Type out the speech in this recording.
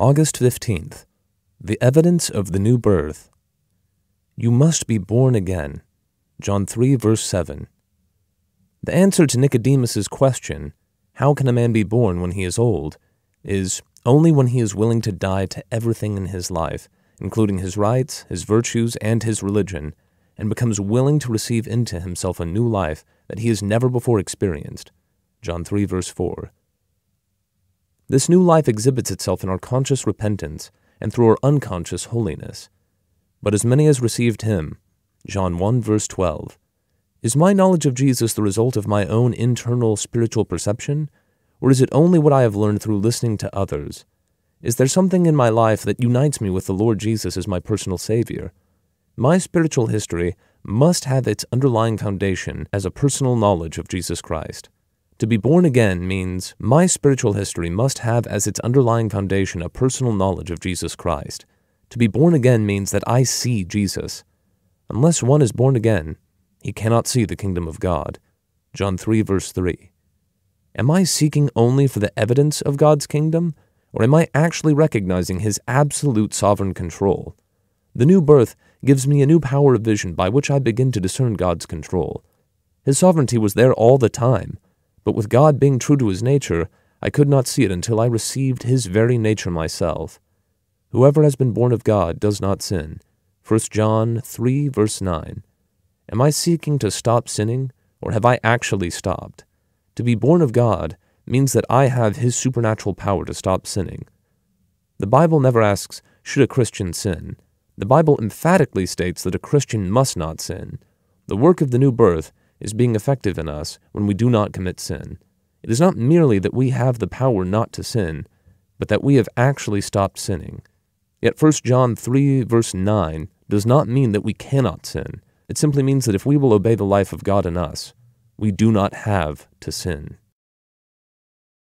August 15th. The evidence of the new birth. You must be born again. John 3, verse 7. The answer to Nicodemus's question, How can a man be born when he is old? is only when he is willing to die to everything in his life, including his rights, his virtues, and his religion, and becomes willing to receive into himself a new life that he has never before experienced. John 3, verse 4. This new life exhibits itself in our conscious repentance and through our unconscious holiness. But as many as received him, John 1 verse 12, is my knowledge of Jesus the result of my own internal spiritual perception, or is it only what I have learned through listening to others? Is there something in my life that unites me with the Lord Jesus as my personal Savior? My spiritual history must have its underlying foundation as a personal knowledge of Jesus Christ. To be born again means my spiritual history must have as its underlying foundation a personal knowledge of Jesus Christ. To be born again means that I see Jesus. Unless one is born again, he cannot see the kingdom of God. John 3, verse 3. Am I seeking only for the evidence of God's kingdom, or am I actually recognizing his absolute sovereign control? The new birth gives me a new power of vision by which I begin to discern God's control. His sovereignty was there all the time but with God being true to his nature, I could not see it until I received his very nature myself. Whoever has been born of God does not sin. 1 John 3, verse 9. Am I seeking to stop sinning, or have I actually stopped? To be born of God means that I have his supernatural power to stop sinning. The Bible never asks, should a Christian sin? The Bible emphatically states that a Christian must not sin. The work of the new birth is being effective in us when we do not commit sin. It is not merely that we have the power not to sin, but that we have actually stopped sinning. Yet 1 John 3, verse 9, does not mean that we cannot sin. It simply means that if we will obey the life of God in us, we do not have to sin.